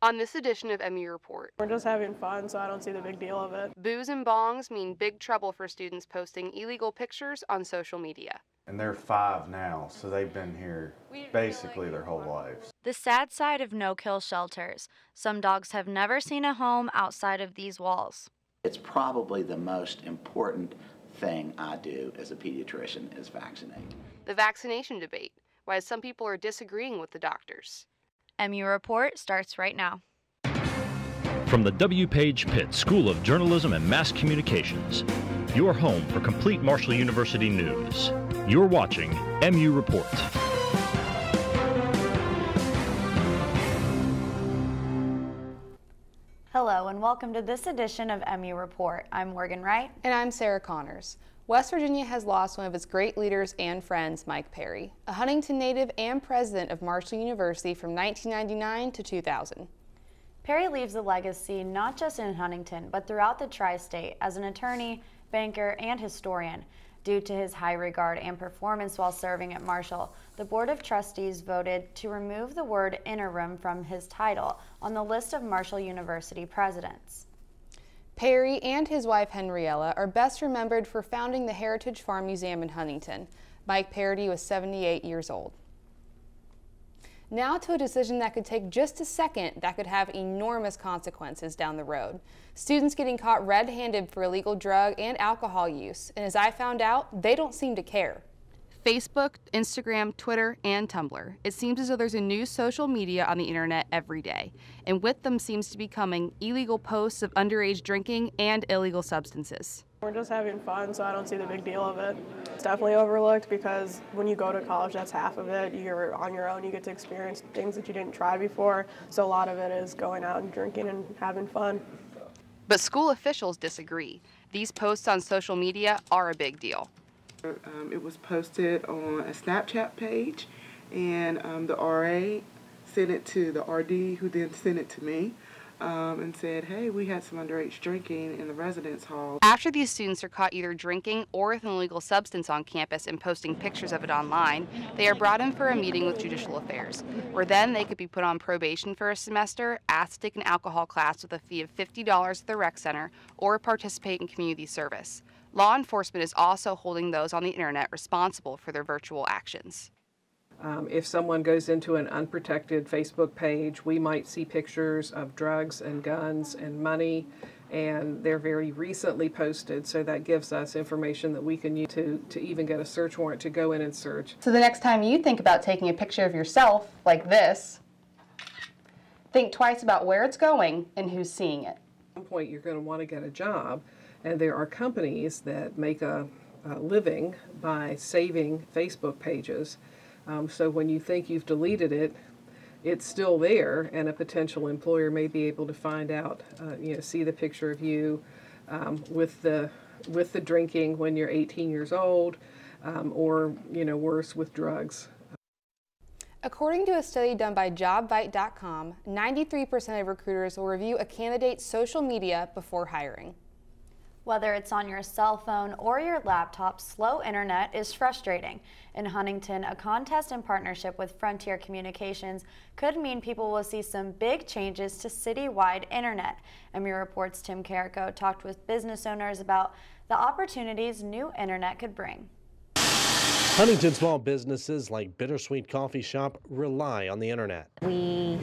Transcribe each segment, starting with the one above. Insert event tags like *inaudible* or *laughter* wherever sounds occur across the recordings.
On this edition of MU Report, We're just having fun, so I don't see the big deal of it. booze and bongs mean big trouble for students posting illegal pictures on social media. And they're five now, so they've been here basically their whole lives. The sad side of no kill shelters. Some dogs have never seen a home outside of these walls. It's probably the most important thing I do as a pediatrician is vaccinate. The vaccination debate, why some people are disagreeing with the doctors. MU Report starts right now. From the W. Page Pitt School of Journalism and Mass Communications, your home for complete Marshall University news. You're watching MU Report. Hello, and welcome to this edition of MU Report. I'm Morgan Wright. And I'm Sarah Connors. West Virginia has lost one of its great leaders and friends, Mike Perry, a Huntington native and president of Marshall University from 1999 to 2000. Perry leaves a legacy not just in Huntington, but throughout the tri state as an attorney, banker, and historian. Due to his high regard and performance while serving at Marshall, the Board of Trustees voted to remove the word interim from his title on the list of Marshall University presidents. Perry and his wife Henriella are best remembered for founding the Heritage Farm Museum in Huntington. Mike Perry was 78 years old. Now to a decision that could take just a second that could have enormous consequences down the road. Students getting caught red-handed for illegal drug and alcohol use, and as I found out, they don't seem to care. Facebook, Instagram, Twitter, and Tumblr. It seems as though there's a new social media on the internet every day, and with them seems to be coming illegal posts of underage drinking and illegal substances. We're just having fun, so I don't see the big deal of it. It's definitely overlooked because when you go to college, that's half of it. You're on your own, you get to experience things that you didn't try before. So a lot of it is going out and drinking and having fun. But school officials disagree. These posts on social media are a big deal. Um, it was posted on a Snapchat page, and um, the RA sent it to the RD, who then sent it to me. Um, and said, hey, we had some underage drinking in the residence hall. After these students are caught either drinking or with an illegal substance on campus and posting pictures of it online, they are brought in for a meeting with Judicial Affairs, where then they could be put on probation for a semester, asked to take an alcohol class with a fee of $50 at the rec center, or participate in community service. Law enforcement is also holding those on the internet responsible for their virtual actions. Um, if someone goes into an unprotected Facebook page, we might see pictures of drugs and guns and money, and they're very recently posted, so that gives us information that we can use to, to even get a search warrant to go in and search. So the next time you think about taking a picture of yourself like this, think twice about where it's going and who's seeing it. At some point, you're going to want to get a job, and there are companies that make a, a living by saving Facebook pages. Um, so when you think you've deleted it, it's still there, and a potential employer may be able to find out, uh, you know, see the picture of you um, with the with the drinking when you're 18 years old, um, or you know, worse with drugs. According to a study done by JobVite.com, 93% of recruiters will review a candidate's social media before hiring. Whether it's on your cell phone or your laptop, slow internet is frustrating. In Huntington, a contest in partnership with Frontier Communications could mean people will see some big changes to citywide internet. MU Reports' Tim Carrico talked with business owners about the opportunities new internet could bring. Huntington small businesses like Bittersweet Coffee Shop rely on the internet. We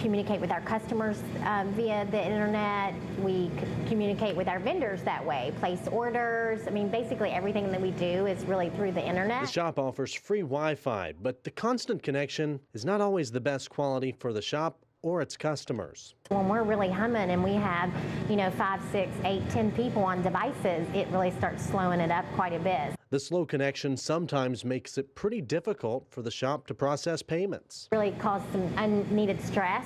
communicate with our customers um, via the internet. We communicate with our vendors that way, place orders. I mean, basically everything that we do is really through the internet. The shop offers free Wi-Fi, but the constant connection is not always the best quality for the shop or its customers. When we're really humming and we have, you know, five, six, eight, ten people on devices, it really starts slowing it up quite a bit. The slow connection sometimes makes it pretty difficult for the shop to process payments. Really cause some unneeded stress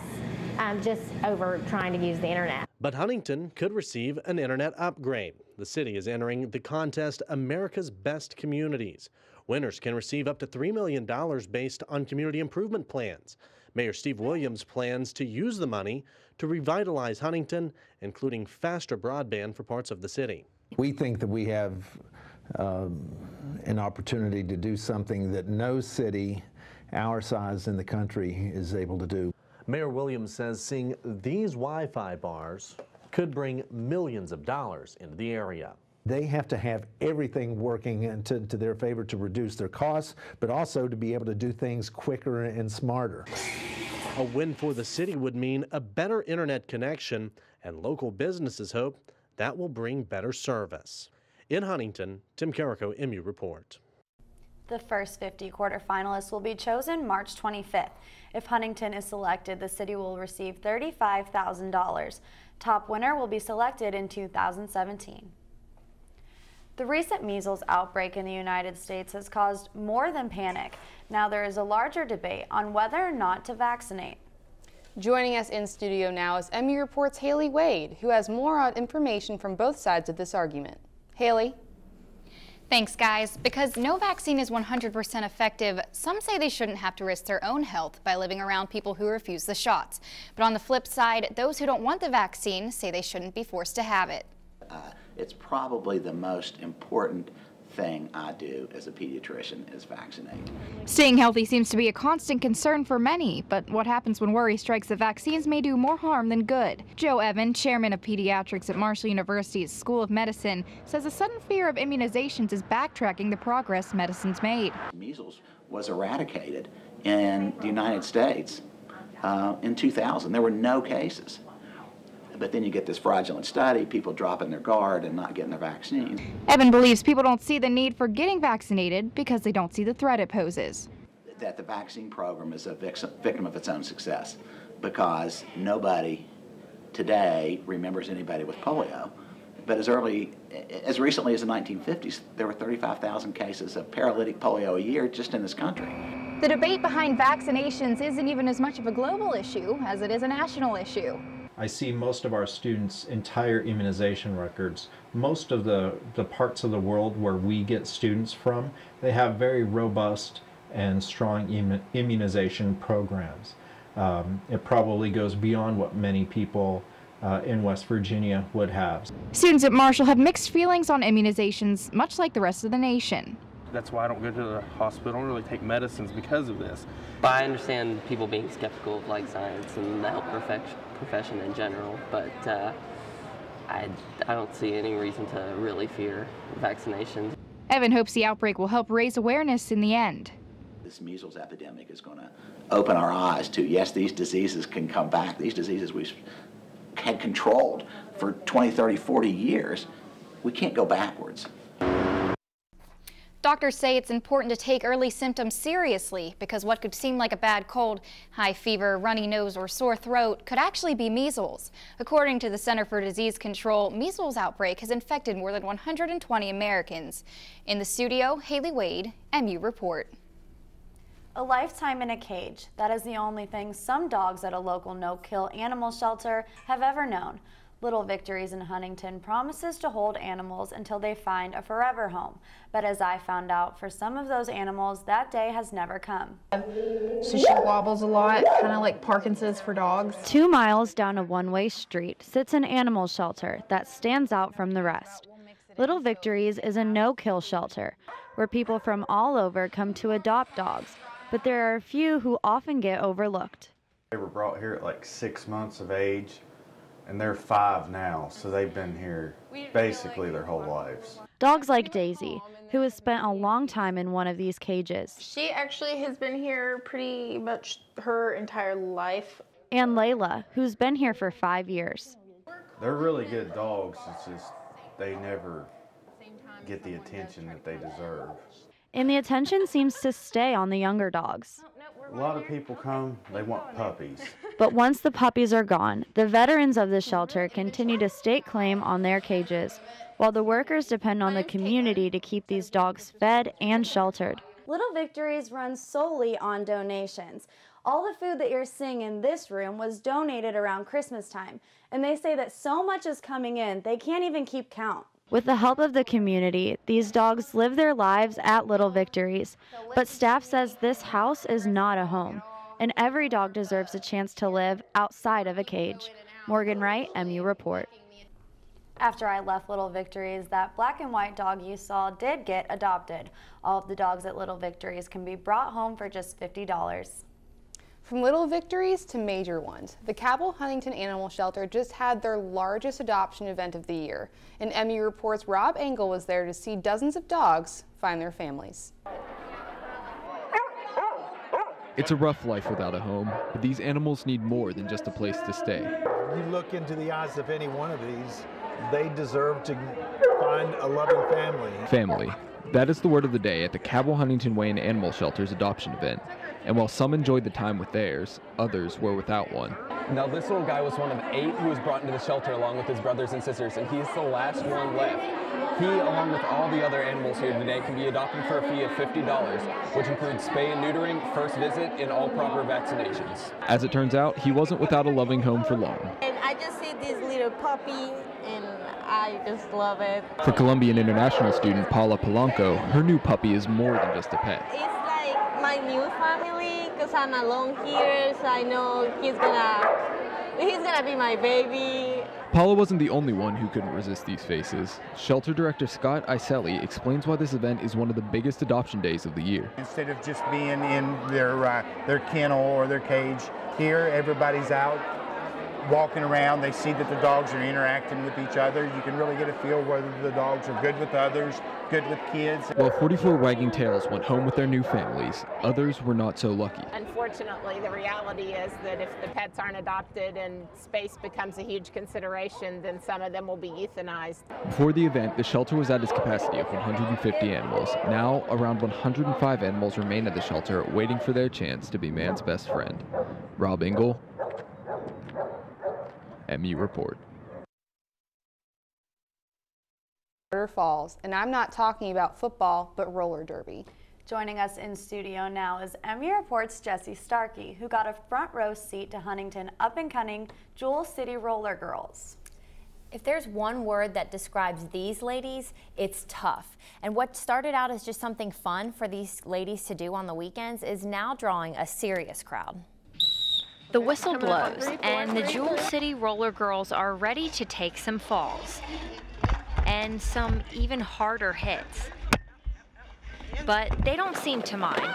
um, just over trying to use the internet. But Huntington could receive an internet upgrade. The city is entering the contest America's Best Communities. Winners can receive up to $3 million based on community improvement plans. Mayor Steve Williams plans to use the money to revitalize Huntington, including faster broadband for parts of the city. We think that we have Um, an opportunity to do something that no city our size in the country is able to do. Mayor Williams says seeing these Wi Fi bars could bring millions of dollars into the area. They have to have everything working to, to their favor to reduce their costs, but also to be able to do things quicker and smarter. A win for the city would mean a better internet connection, and local businesses hope that will bring better service. In Huntington, Tim Carrico, MU Report. The first 50 quarterfinalists will be chosen March 25th. If Huntington is selected, the city will receive $35,000. Top winner will be selected in 2017. The recent measles outbreak in the United States has caused more than panic. Now there is a larger debate on whether or not to vaccinate. Joining us in studio now is MU Report's Haley Wade, who has more on information from both sides of this argument. Haley? Thanks, guys. Because no vaccine is 100% effective, some say they shouldn't have to risk their own health by living around people who refuse the shots. But on the flip side, those who don't want the vaccine say they shouldn't be forced to have it. Uh, it's probably the most important thing I do as a pediatrician is vaccinate. Staying healthy seems to be a constant concern for many, but what happens when worry strikes that vaccines may do more harm than good? Joe Evans, chairman of pediatrics at Marshall University's School of Medicine, says a sudden fear of immunizations is backtracking the progress medicine's made. Measles was eradicated in the United States uh, in 2000. There were no cases. But then you get this fraudulent study, people dropping their guard and not getting their vaccine. Evans believes people don't see the need for getting vaccinated because they don't see the threat it poses. That the vaccine program is a victim of its own success because nobody today remembers anybody with polio. But as early, as recently as the 1950s, there were 35,000 cases of paralytic polio a year just in this country. The debate behind vaccinations isn't even as much of a global issue as it is a national issue. I see most of our students' entire immunization records. Most of the, the parts of the world where we get students from, they have very robust and strong immunization programs. Um, it probably goes beyond what many people uh, in West Virginia would have. Students at Marshall have mixed feelings on immunizations, much like the rest of the nation. That's why I don't go to the hospital. I don't really take medicines because of this. But I understand people being skeptical of like science and the health profession in general, but uh, I, I don't see any reason to really fear vaccinations. Evans hopes the outbreak will help raise awareness in the end. This measles epidemic is going to open our eyes to yes, these diseases can come back. These diseases we've had controlled for 20, 30, 40 years. We can't go backwards. Doctors say it's important to take early symptoms seriously because what could seem like a bad cold, high fever, runny nose, or sore throat could actually be measles. According to the Center for Disease Control, measles outbreak has infected more than 120 Americans. In the studio, Haley Wade, MU Report. A lifetime in a cage. That is the only thing some dogs at a local no-kill animal shelter have ever known. Little Victories in Huntington promises to hold animals until they find a forever home. But as I found out, for some of those animals, that day has never come. So she wobbles a lot, kind of like Parkinson's for dogs. Two miles down a one-way street sits an animal shelter that stands out from the rest. Little Victories is a no-kill shelter where people from all over come to adopt dogs, but there are a few who often get overlooked. They were brought here at like six months of age and they're five now, so they've been here basically their whole lives. Dogs like Daisy, who has spent a long time in one of these cages. She actually has been here pretty much her entire life. And Layla, who's been here for five years. They're really good dogs, it's just they never get the attention that they deserve. And the attention seems to stay on the younger dogs. A lot of people come, they want puppies. *laughs* But once the puppies are gone, the veterans of the shelter continue to stake claim on their cages, while the workers depend on the community to keep these dogs fed and sheltered. Little Victories runs solely on donations. All the food that you're seeing in this room was donated around Christmas time, and they say that so much is coming in, they can't even keep count. With the help of the community, these dogs live their lives at Little Victories, but staff says this house is not a home and every dog deserves a chance to live outside of a cage. Morgan Wright, MU Report. After I left Little Victories, that black and white dog you saw did get adopted. All of the dogs at Little Victories can be brought home for just $50. From little victories to major ones, the Cabell Huntington Animal Shelter just had their largest adoption event of the year. And MU Reports Rob Engel was there to see dozens of dogs find their families. It's a rough life without a home, but these animals need more than just a place to stay. You look into the eyes of any one of these, they deserve to find a loving family. Family. That is the word of the day at the Cabell Huntington Wayne Animal Shelter's adoption event. And while some enjoyed the time with theirs, others were without one. Now, this little guy was one of eight who was brought into the shelter along with his brothers and sisters, and he's the last one left. He, along with all the other animals here today, can be adopted for a fee of $50, which includes spay and neutering, first visit, and all proper vaccinations. As it turns out, he wasn't without a loving home for long. And I just see this little puppy, and I just love it. For Colombian international student Paula Polanco, her new puppy is more than just a pet. It's like my new family because I'm alone here, so I know he's gonna he's gonna be my baby. Paula wasn't the only one who couldn't resist these faces. Shelter director Scott Iselli explains why this event is one of the biggest adoption days of the year. Instead of just being in their uh, their kennel or their cage, here everybody's out walking around, they see that the dogs are interacting with each other. You can really get a feel whether the dogs are good with others, good with kids. While 44 wagging tails went home with their new families, others were not so lucky. Unfortunately, the reality is that if the pets aren't adopted and space becomes a huge consideration, then some of them will be euthanized. Before the event, the shelter was at its capacity of 150 animals. Now, around 105 animals remain at the shelter, waiting for their chance to be man's best friend. Rob Engel, MU Report. Falls, and I'm not talking about football, but roller derby. Joining us in studio now is MU Report's Jesse Starkey, who got a front row seat to Huntington up and coming Jewel City Roller Girls. If there's one word that describes these ladies, it's tough. And what started out as just something fun for these ladies to do on the weekends is now drawing a serious crowd. The whistle blows, and the Jewel City Roller Girls are ready to take some falls and some even harder hits. But they don't seem to mind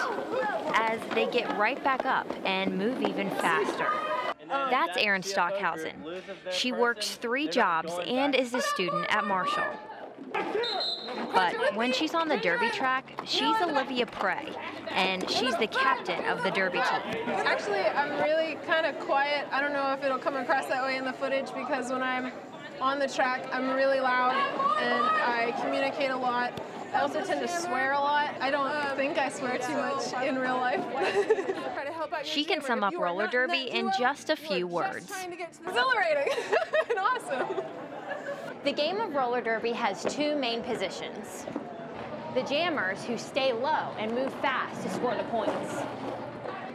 as they get right back up and move even faster. That's Erin Stockhausen. She works three jobs and is a student at Marshall. But when she's on the derby track, she's Olivia Prey, and she's the captain of the derby team. Actually, I'm really kind of quiet. I don't know if it'll come across that way in the footage because when I'm on the track, I'm really loud and I communicate a lot. I also tend to swear a lot. I don't think I swear too much in real life. *laughs* she can sum up roller derby in just a few words. Exhilarating and *laughs* awesome. The game of roller derby has two main positions. The jammers who stay low and move fast to score the points.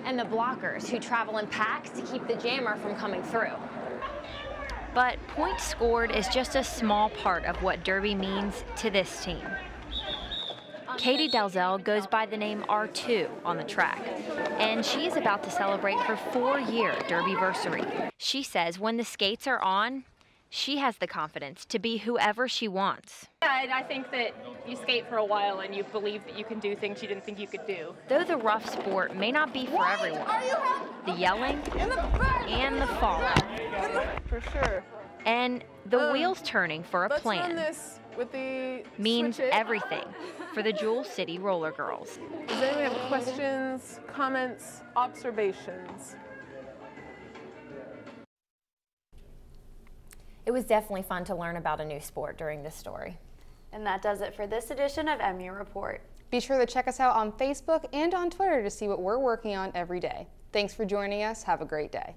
And the blockers who travel in packs to keep the jammer from coming through. But points scored is just a small part of what derby means to this team. Katie Dalzell goes by the name R2 on the track, and she is about to celebrate her four-year derbyversary. She says when the skates are on, she has the confidence to be whoever she wants. Yeah, I think that you skate for a while and you believe that you can do things you didn't think you could do. Though the rough sport may not be for everyone, the yelling and the falling. For sure. And the Um, wheels turning for a Let's run plan this with the means switch it. everything for the Jewel City Roller Girls. Does anyone have questions, comments, observations? It was definitely fun to learn about a new sport during this story. And that does it for this edition of MU Report. Be sure to check us out on Facebook and on Twitter to see what we're working on every day. Thanks for joining us. Have a great day.